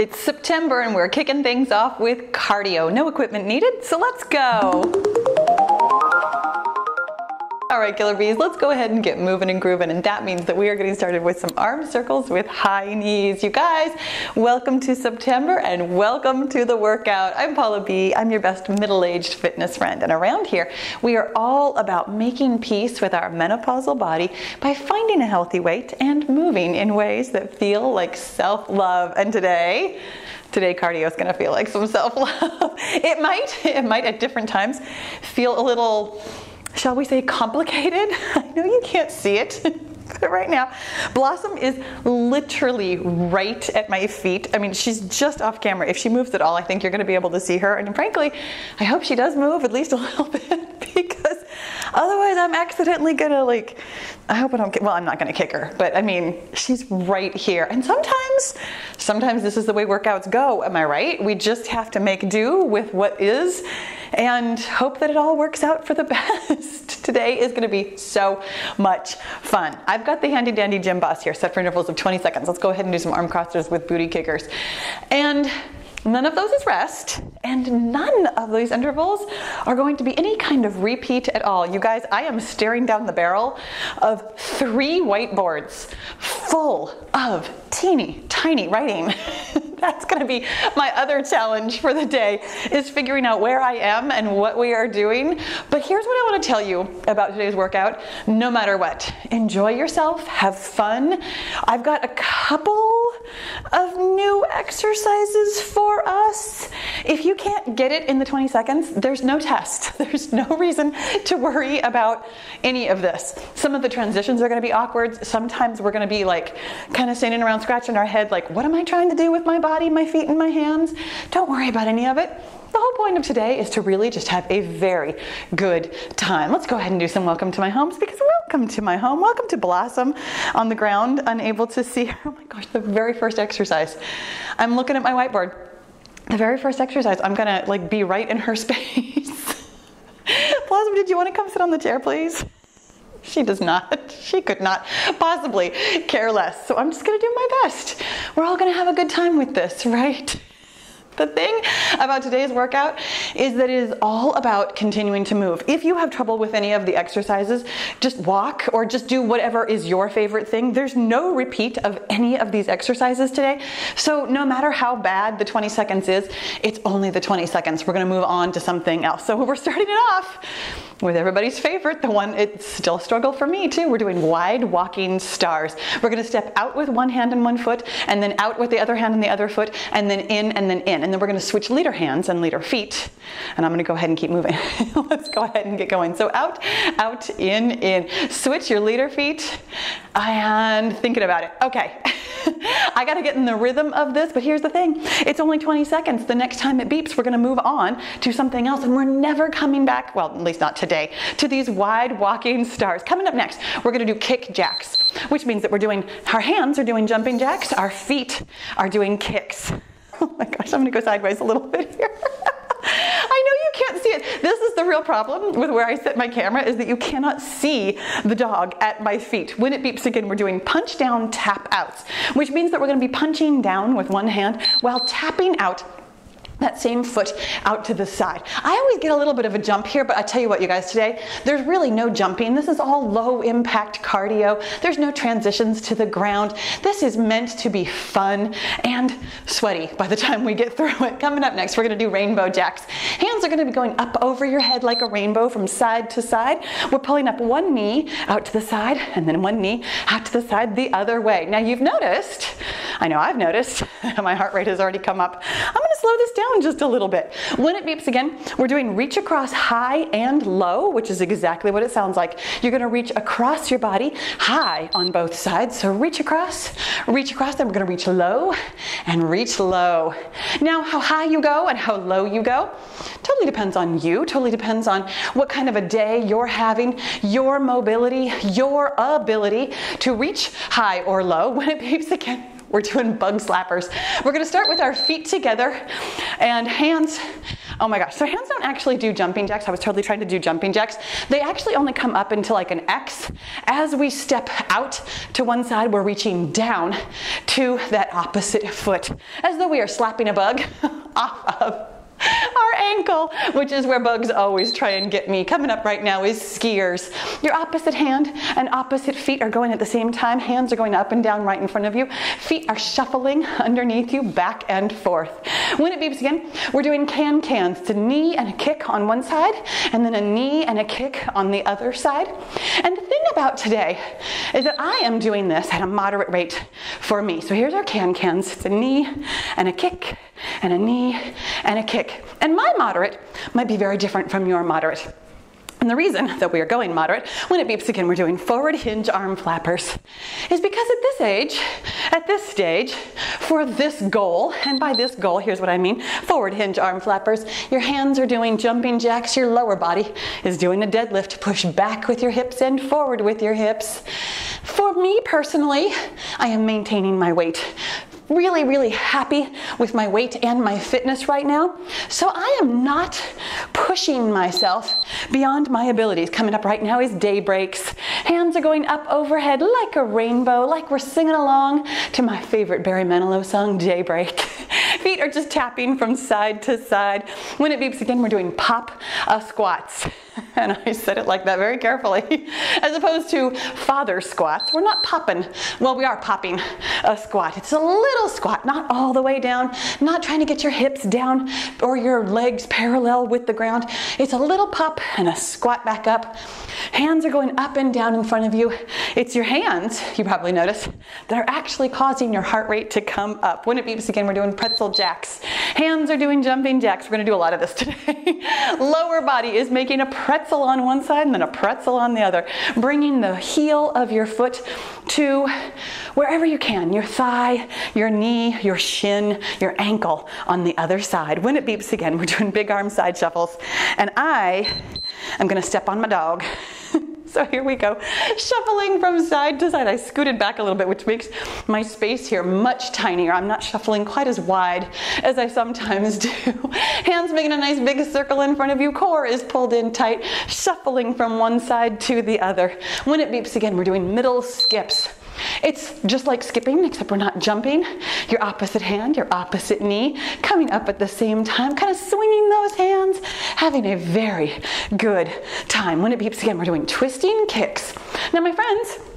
It's September and we're kicking things off with cardio. No equipment needed, so let's go. All right, killer bees, let's go ahead and get moving and grooving. And that means that we are getting started with some arm circles with high knees. You guys, welcome to September and welcome to the workout. I'm Pahla B. I'm your best middle-aged fitness friend. And around here, we are all about making peace with our menopausal body by finding a healthy weight and moving in ways that feel like self-love. And today, today cardio is going to feel like some self-love. It might, it might at different times feel a little shall we say, complicated. I know you can't see it. right now, Blossom is literally right at my feet. I mean, she's just off camera. If she moves at all, I think you're going to be able to see her. And frankly, I hope she does move at least a little bit because otherwise I'm accidentally going to like, I hope I don't, well, I'm not going to kick her, but I mean, she's right here. And sometimes, sometimes this is the way workouts go. Am I right? We just have to make do with what is and hope that it all works out for the best. Today is gonna be so much fun. I've got the handy dandy Gymboss here set for intervals of 20 seconds. Let's go ahead and do some arm crossers with booty kickers. And None of those is rest, and none of these intervals are going to be any kind of repeat at all. You guys, I am staring down the barrel of three whiteboards full of teeny tiny writing. That's gonna be my other challenge for the day is figuring out where I am and what we are doing. But here's what I wanna tell you about today's workout, no matter what. Enjoy yourself, have fun. I've got a couple of new exercises for us. If you can't get it in the 20 seconds, there's no test. There's no reason to worry about any of this. Some of the transitions are gonna be awkward. Sometimes we're gonna be like kind of standing around scratching our head like, what am I trying to do with my body, my feet, and my hands? Don't worry about any of it. The whole point of today is to really just have a very good time. Let's go ahead and do some welcome to my homes because welcome to my home. Welcome to Blossom on the ground, unable to see. Oh my gosh, the very first exercise. I'm looking at my whiteboard. The very first exercise, I'm gonna like be right in her space. Blossom, did you want to come sit on the chair, please? She does not. She could not possibly care less. So I'm just going to do my best. We're all going to have a good time with this, right? The thing about today's workout is that it is all about continuing to move. If you have trouble with any of the exercises, just walk or just do whatever is your favorite thing. There's no repeat of any of these exercises today. So no matter how bad the 20 seconds is, it's only the 20 seconds. We're gonna move on to something else. So we're starting it off with everybody's favorite, the one, it's still a struggle for me too. We're doing wide walking stars. We're gonna step out with one hand and one foot, and then out with the other hand and the other foot, and then in and then in. And then we're gonna switch leader hands and leader feet. And I'm gonna go ahead and keep moving. Let's go ahead and get going. So out, out, in, in. Switch your leader feet and thinking about it. Okay. I got to get in the rhythm of this, but here's the thing. It's only 20 seconds. The next time it beeps, we're going to move on to something else and we're never coming back, well, at least not today, to these wide walking stars. Coming up next, we're going to do kick jacks, which means that we're doing, our hands are doing jumping jacks, our feet are doing kicks. Oh my gosh, I'm going to go sideways a little bit here. I know can't see it. This is the real problem with where I set my camera is that you cannot see the dog at my feet. When it beeps again, we're doing punch down, tap outs, which means that we're gonna be punching down with one hand while tapping out that same foot out to the side. I always get a little bit of a jump here, but I tell you what, you guys, today, there's really no jumping. This is all low impact cardio. There's no transitions to the ground. This is meant to be fun and sweaty by the time we get through it. Coming up next, we're gonna do rainbow jacks. Hands are gonna be going up over your head like a rainbow from side to side. We're pulling up one knee out to the side and then one knee out to the side the other way. Now you've noticed, I know I've noticed, my heart rate has already come up. I'm gonna slow this down down just a little bit. When it beeps again, we're doing reach across high and low, which is exactly what it sounds like. You're gonna reach across your body, high on both sides. So reach across, reach across, then we're gonna reach low and reach low. Now, how high you go and how low you go, totally depends on you, totally depends on what kind of a day you're having, your mobility, your ability to reach high or low. When it beeps again, we're doing bug slappers. We're gonna start with our feet together and hands Oh my gosh. So hands don't actually do jumping jacks. I was totally trying to do jumping jacks. They actually only come up into like an X. As we step out to one side, we're reaching down to that opposite foot as though we are slapping a bug off of ankle, which is where bugs always try and get me. Coming up right now is skiers. Your opposite hand and opposite feet are going at the same time. Hands are going up and down right in front of you. Feet are shuffling underneath you, back and forth. When it beeps again, we're doing can cans. It's a knee and a kick on one side, and then a knee and a kick on the other side. And the thing about today is that I am doing this at a moderate rate for me. So here's our can cans. It's a knee and a kick and a knee and a kick. And my moderate might be very different from your moderate. And the reason that we are going moderate when it beeps again, we're doing forward hinge arm flappers, is because at this age, at this stage, for this goal, and by this goal, here's what I mean forward hinge arm flappers, your hands are doing jumping jacks, your lower body is doing a deadlift. Push back with your hips and forward with your hips. For me personally, I am maintaining my weight really, really happy with my weight and my fitness right now. So I am not pushing myself beyond my abilities. Coming up right now is day breaks. Hands are going up overhead like a rainbow, like we're singing along to my favorite Barry Manilow song, Daybreak. Feet are just tapping from side to side. When it beeps again, we're doing pop uh, squats. And I said it like that very carefully, as opposed to father squats. We're not popping. Well, we are popping a squat. It's a little squat, not all the way down, not trying to get your hips down or your legs parallel with the ground. It's a little pop and a squat back up. Hands are going up and down in front of you. It's your hands, you probably notice, that are actually causing your heart rate to come up. When it beeps again, we're doing pretzel jacks. Hands are doing jumping jacks. We're going to do a lot of this today. Lower body is making a pretzel on one side and then a pretzel on the other, bringing the heel of your foot to wherever you can your thigh, your knee, your shin, your ankle on the other side. When it beeps again, we're doing big arm side shuffles. And I am going to step on my dog. So here we go, shuffling from side to side. I scooted back a little bit, which makes my space here much tinier. I'm not shuffling quite as wide as I sometimes do. Hands making a nice big circle in front of you. Core is pulled in tight, shuffling from one side to the other. When it beeps again, we're doing middle skips. It's just like skipping, except we're not jumping. Your opposite hand, your opposite knee, coming up at the same time, kind of swinging those hands, having a very good time. When it beeps again, we're doing twisting kicks. Now, my friends,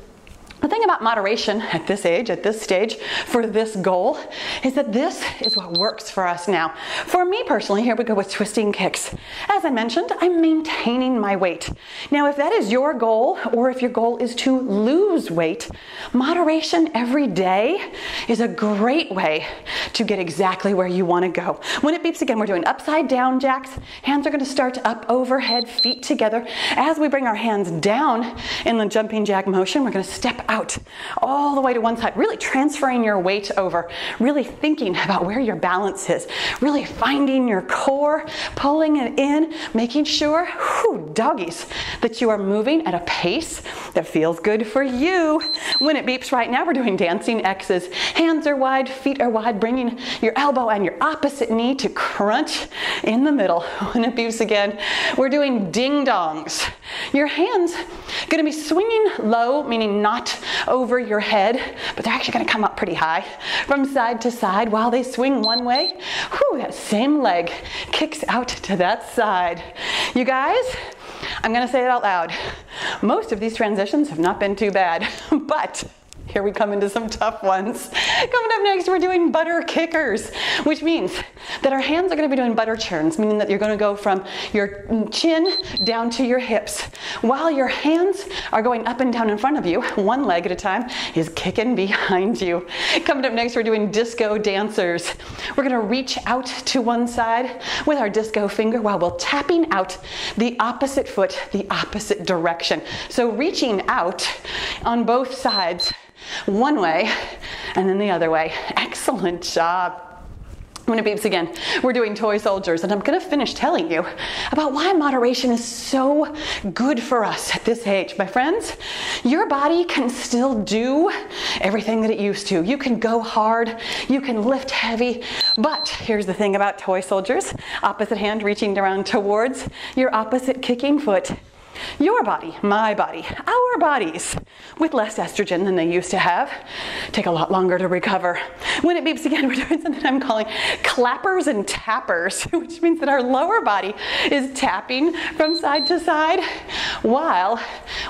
the thing about moderation at this age, at this stage, for this goal, is that this is what works for us now. For me personally, here we go with twisting kicks. As I mentioned, I'm maintaining my weight. Now, if that is your goal, or if your goal is to lose weight, moderation every day is a great way to get exactly where you want to go. When it beeps again, we're doing upside down jacks. Hands are going to start up overhead, feet together. As we bring our hands down in the jumping jack motion, we're going to step out out all the way to one side, really transferring your weight over, really thinking about where your balance is, really finding your core, pulling it in, making sure, whew, doggies, that you are moving at a pace that feels good for you. When it beeps right now, we're doing dancing X's. Hands are wide, feet are wide, bringing your elbow and your opposite knee to crunch in the middle. When it beeps again, we're doing ding dongs. Your hands gonna be swinging low, meaning not over your head, but they're actually gonna come up pretty high from side to side while they swing one way. Whew, that same leg kicks out to that side. You guys, I'm gonna say it out loud. Most of these transitions have not been too bad, but here we come into some tough ones. Coming up next, we're doing butter kickers, which means that our hands are going to be doing butter churns, meaning that you're going to go from your chin down to your hips, while your hands are going up and down in front of you, one leg at a time, is kicking behind you. Coming up next, we're doing disco dancers. We're going to reach out to one side with our disco finger while we're tapping out the opposite foot, the opposite direction. So reaching out on both sides one way and then the other way. Excellent job. when it beeps again, we're doing toy soldiers, and I'm gonna finish telling you about why moderation is so good for us at this age. My friends, your body can still do everything that it used to. You can go hard, you can lift heavy, but here's the thing about toy soldiers opposite hand reaching around towards your opposite kicking foot. Your body, my body, our bodies, with less estrogen than they used to have, take a lot longer to recover. When it beeps again, we're doing something I'm calling clappers and tappers, which means that our lower body is tapping from side to side while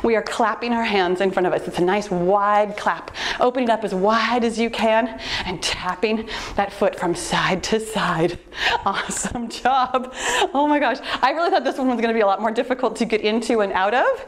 we are clapping our hands in front of us. It's a nice wide clap, opening up as wide as you can and tapping that foot from side to side. Awesome job. Oh my gosh. I really thought this one was going to be a lot more difficult to get into and out of.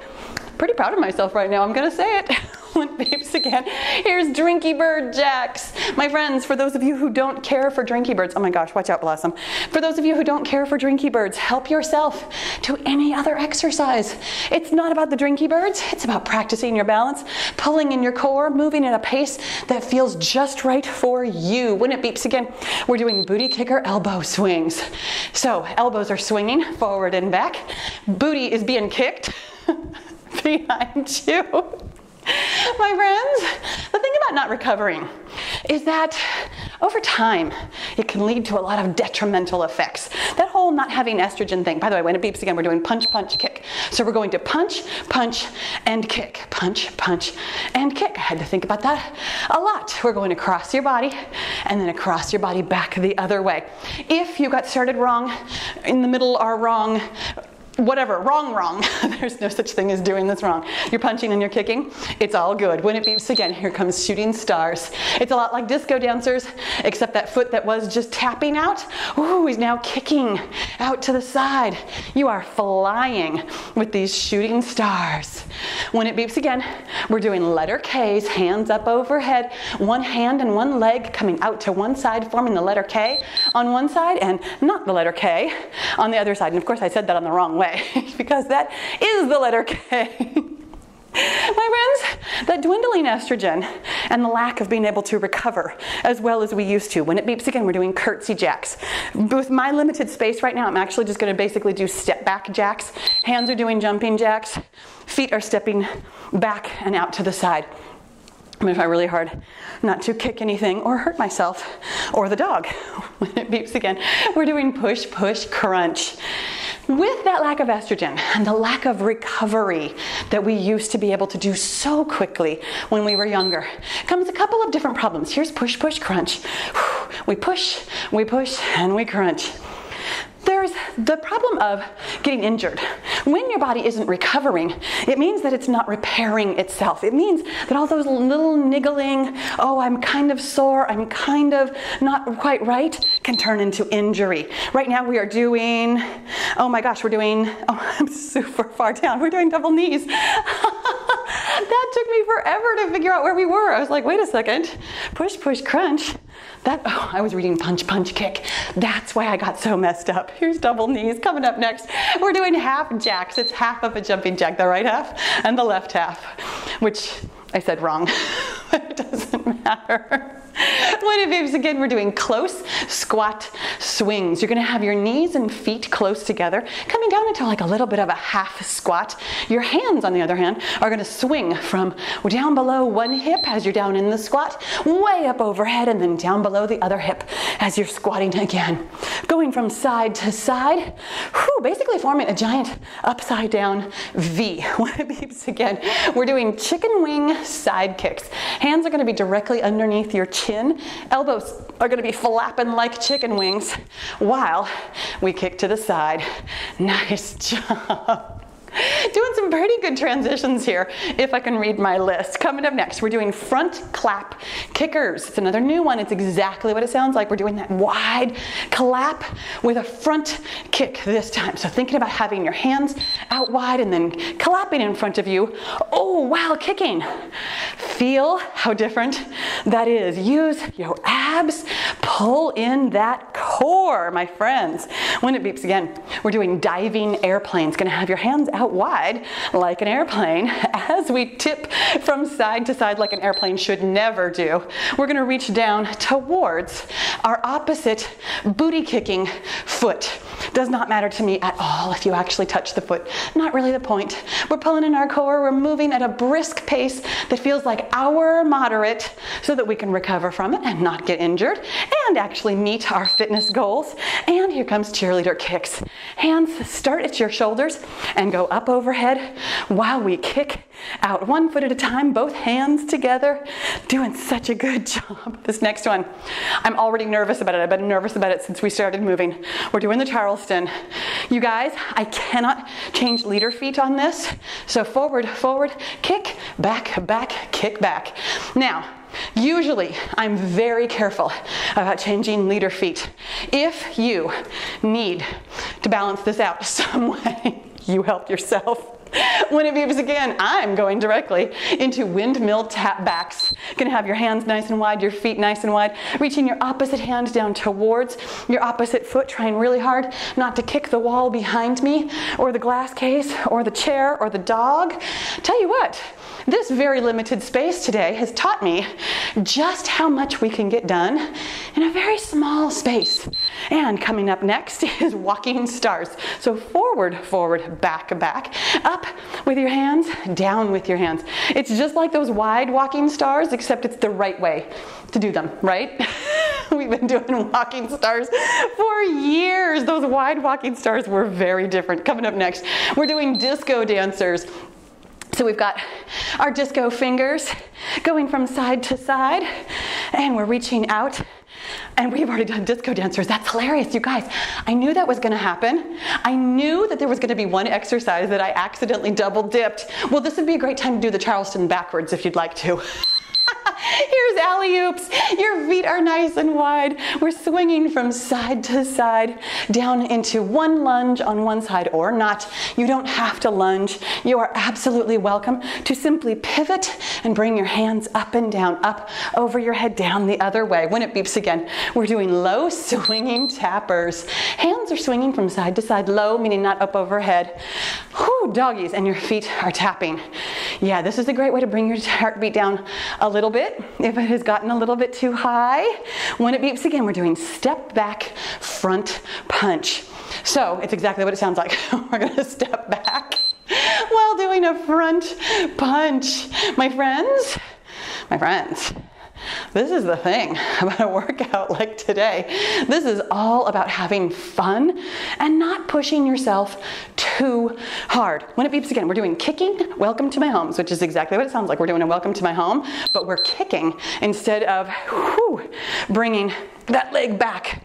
Pretty proud of myself right now, I'm gonna say it. when beeps again. Here's Drinky Bird Jacks. My friends, for those of you who don't care for Drinky Birds, oh my gosh, watch out, Blossom. For those of you who don't care for Drinky Birds, help yourself to any other exercise. It's not about the Drinky Birds, it's about practicing your balance, pulling in your core, moving at a pace that feels just right for you. When it beeps again, we're doing booty kicker elbow swings. So elbows are swinging forward and back. Booty is being kicked. behind you. My friends, the thing about not recovering is that over time it can lead to a lot of detrimental effects. That whole not having estrogen thing, by the way, when it beeps again, we're doing punch, punch, kick. So we're going to punch, punch, and kick. Punch, punch, and kick. I had to think about that a lot. We're going across your body and then across your body back the other way. If you got started wrong, in the middle are wrong, whatever, wrong, wrong. There's no such thing as doing this wrong. You're punching and you're kicking, it's all good. When it beeps again, here comes shooting stars. It's a lot like disco dancers, except that foot that was just tapping out, ooh, is now kicking out to the side. You are flying with these shooting stars. When it beeps again, we're doing letter K's, hands up overhead, one hand and one leg coming out to one side, forming the letter K on one side, and not the letter K on the other side. And of course, I said that on the wrong way because that is the letter K. My friends, that dwindling estrogen and the lack of being able to recover as well as we used to. When it beeps again, we're doing curtsy jacks. With my limited space right now, I'm actually just going to basically do step back jacks. Hands are doing jumping jacks. Feet are stepping back and out to the side. I'm gonna try really hard not to kick anything or hurt myself or the dog when it beeps again. We're doing push, push, crunch. With that lack of estrogen and the lack of recovery that we used to be able to do so quickly when we were younger comes a couple of different problems. Here's push, push, crunch. We push, we push, and we crunch. The problem of getting injured. When your body isn't recovering, it means that it's not repairing itself. It means that all those little niggling, oh, I'm kind of sore, I'm kind of not quite right, can turn into injury. Right now we are doing, oh my gosh, we're doing, oh, I'm super far down. We're doing double knees. that took me forever to figure out where we were. I was like, wait a second, push, push, crunch. That, oh, I was reading punch, punch, kick. That's why I got so messed up. Here's double knees coming up next. We're doing half jacks. It's half of a jumping jack, the right half and the left half, which I said wrong. it doesn't matter. When it beeps again, we're doing close squat swings. You're gonna have your knees and feet close together, coming down into like a little bit of a half squat. Your hands, on the other hand, are gonna swing from down below one hip as you're down in the squat, way up overhead, and then down below the other hip as you're squatting again. Going from side to side, whew, basically forming a giant upside down V. When it beeps again, we're doing chicken wing side kicks. Hands are gonna be directly underneath your chin. Elbows are gonna be flapping like chicken wings while we kick to the side. Nice job. Doing some pretty good transitions here if I can read my list. Coming up next, we're doing front clap kickers. It's another new one. It's exactly what it sounds like. We're doing that wide clap with a front kick this time. So thinking about having your hands out wide and then clapping in front of you. Oh, while kicking. Feel how different that is. Use your abs, pull in that core, my friends. When it beeps again, we're doing diving airplanes. Gonna have your hands out wide like an airplane as we tip from side to side like an airplane should never do. We're gonna reach down towards our opposite booty kicking foot. Does not matter to me at all if you actually touch the foot. Not really the point. We're pulling in our core, we're moving at a brisk pace that feels like our moderate so that we can recover from it and not get injured and actually meet our fitness goals. And here comes cheerleader kicks. Hands start at your shoulders and go up overhead while we kick out one foot at a time, both hands together. Doing such a good job. This next one, I'm already nervous about it. I've been nervous about it since we started moving. We're doing the Charleston. You guys, I cannot change leader feet on this. So forward, forward, kick, back, back, kick back. Now, Usually, I'm very careful about changing leader feet. If you need to balance this out some way, you help yourself. When it beeps again, I'm going directly into windmill tap backs. Gonna have your hands nice and wide, your feet nice and wide, reaching your opposite hand down towards your opposite foot, trying really hard not to kick the wall behind me, or the glass case, or the chair, or the dog. Tell you what, this very limited space today has taught me just how much we can get done in a very small space. And coming up next is walking stars. So forward, forward, back, back, up with your hands, down with your hands. It's just like those wide walking stars, except it's the right way to do them, right? We've been doing walking stars for years. Those wide walking stars were very different. Coming up next, we're doing disco dancers. So we've got our disco fingers going from side to side, and we're reaching out. And we've already done disco dancers. That's hilarious, you guys. I knew that was gonna happen. I knew that there was gonna be one exercise that I accidentally double dipped. Well, this would be a great time to do the Charleston backwards if you'd like to. Here's alley oops. Your feet are nice and wide. We're swinging from side to side down into one lunge on one side or not. You don't have to lunge. You are absolutely welcome to simply pivot and bring your hands up and down, up over your head, down the other way. When it beeps again, we're doing low swinging tappers. Hands are swinging from side to side, low, meaning not up overhead. Whew, doggies, and your feet are tapping. Yeah, this is a great way to bring your heartbeat down a little bit if it has gotten a little bit too high. When it beeps again, we're doing step back front punch. So it's exactly what it sounds like. we're gonna step back while doing a front punch. My friends, my friends, this is the thing about a workout like today. This is all about having fun and not pushing yourself too hard. When it beeps again, we're doing kicking, welcome to my homes, which is exactly what it sounds like. We're doing a welcome to my home, but we're kicking instead of whew, bringing that leg back.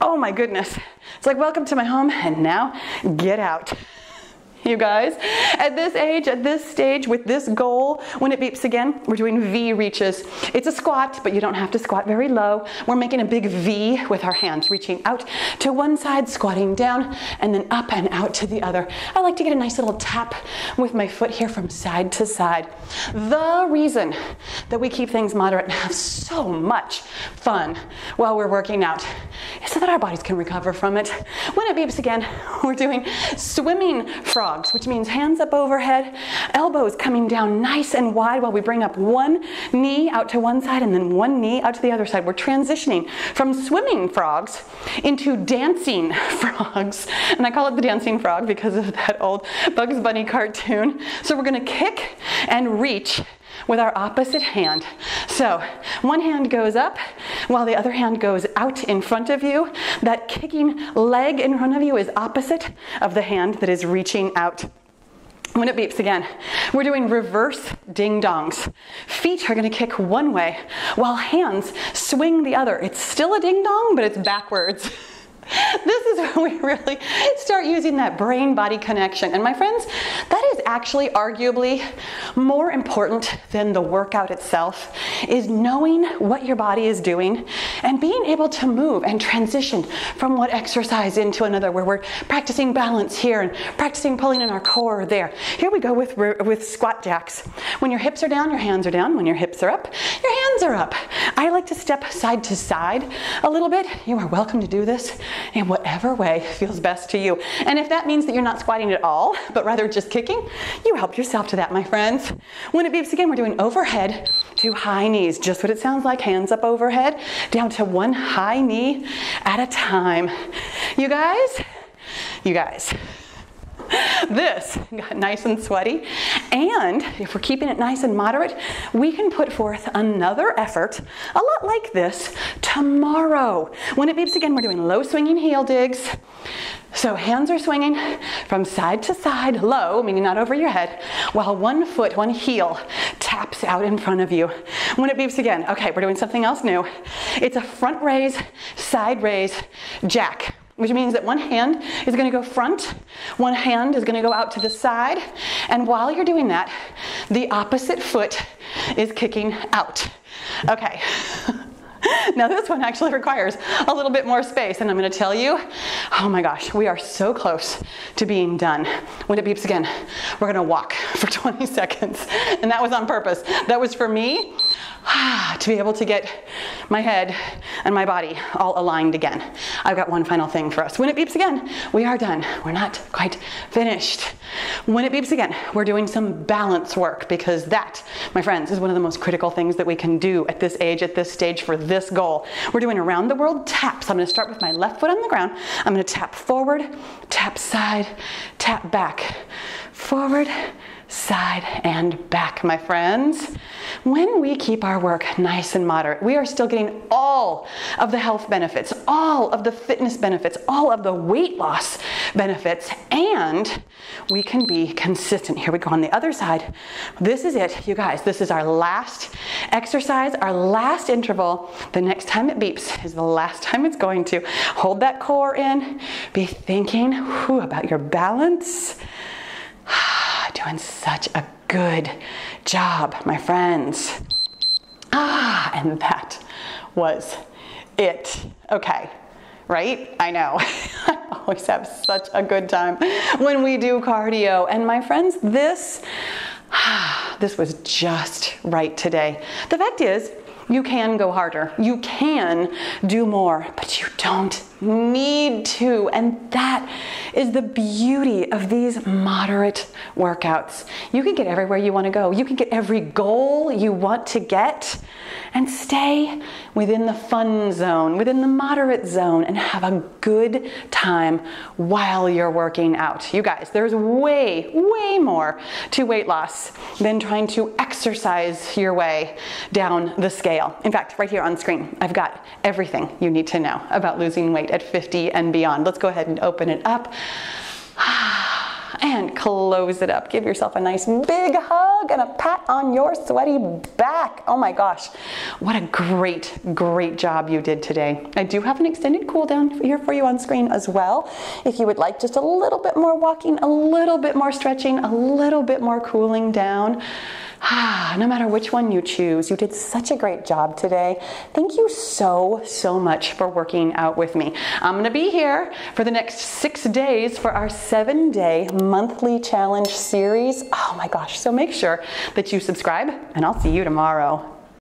Oh my goodness. It's like, welcome to my home, and now get out you guys. At this age, at this stage, with this goal, when it beeps again, we're doing V reaches. It's a squat, but you don't have to squat very low. We're making a big V with our hands, reaching out to one side, squatting down, and then up and out to the other. I like to get a nice little tap with my foot here from side to side. The reason that we keep things moderate and have so much fun while we're working out so that our bodies can recover from it. When it beeps again, we're doing swimming frogs which means hands up overhead, elbows coming down nice and wide while we bring up one knee out to one side and then one knee out to the other side. We're transitioning from swimming frogs into dancing frogs. And I call it the dancing frog because of that old Bugs Bunny cartoon. So we're gonna kick and reach with our opposite hand. So one hand goes up while the other hand goes out in front of you. That kicking leg in front of you is opposite of the hand that is reaching out. When it beeps again, we're doing reverse ding dongs. Feet are gonna kick one way while hands swing the other. It's still a ding dong, but it's backwards. this is where we really start using that brain body connection. And my friends, that is actually arguably more important than the workout itself is knowing what your body is doing and being able to move and transition from one exercise into another where we're practicing balance here and practicing pulling in our core there. Here we go with with squat jacks. When your hips are down, your hands are down. When your hips are up, your hands are up. I like to step side to side a little bit. You are welcome to do this in whatever way feels best to you. And if that means that you're not squatting at all, but rather just kicking, you help yourself to that, my friends. When it beeps again, we're doing overhead to high knees, just what it sounds like, hands up overhead, down to one high knee at a time. You guys, you guys, this got nice and sweaty. And if we're keeping it nice and moderate, we can put forth another effort, a lot like this, tomorrow. When it beeps again, we're doing low swinging heel digs. So hands are swinging from side to side, low, meaning not over your head, while one foot, one heel taps out in front of you. When it beeps again, okay, we're doing something else new. It's a front raise, side raise, jack which means that one hand is going to go front, one hand is going to go out to the side, and while you're doing that, the opposite foot is kicking out. Okay. now this one actually requires a little bit more space and I'm going to tell you, oh my gosh, we are so close to being done. When it beeps again, we're going to walk for 20 seconds. And that was on purpose. That was for me to be able to get my head and my body all aligned again. I've got one final thing for us. When it beeps again, we are done. We're not quite finished. When it beeps again, we're doing some balance work because that, my friends, is one of the most critical things that we can do at this age, at this stage for this goal. We're doing around the world taps. I'm going to start with my left foot on the ground. I'm going to tap forward, tap side, tap back, forward, side and back, my friends. When we keep our work nice and moderate, we are still getting all of the health benefits, all of the fitness benefits, all of the weight loss benefits, and we can be consistent. Here we go on the other side. This is it, you guys. This is our last exercise, our last interval. The next time it beeps is the last time it's going to. Hold that core in. Be thinking whew, about your balance ah. Doing such a good job, my friends. Ah, and that was it. Okay, right? I know. I always have such a good time when we do cardio. And my friends, this, this was just right today. The fact is, you can go harder. You can do more, but you don't need to. And that is the beauty of these moderate workouts. You can get everywhere you want to go. You can get every goal you want to get and stay within the fun zone, within the moderate zone, and have a good time while you're working out. You guys, there's way, way more to weight loss than trying to exercise your way down the scale. In fact, right here on screen, I've got everything you need to know about losing weight at 50 and beyond. Let's go ahead and open it up. Ah, And close it up. Give yourself a nice big hug and a pat on your sweaty back. Oh my gosh, what a great, great job you did today. I do have an extended cool down here for you on screen as well. If you would like just a little bit more walking, a little bit more stretching, a little bit more cooling down. Ah, no matter which one you choose, you did such a great job today. Thank you so, so much for working out with me. I'm going to be here for the next six days for our seven day monthly challenge series. Oh my gosh. So make sure that you subscribe, and I'll see you tomorrow.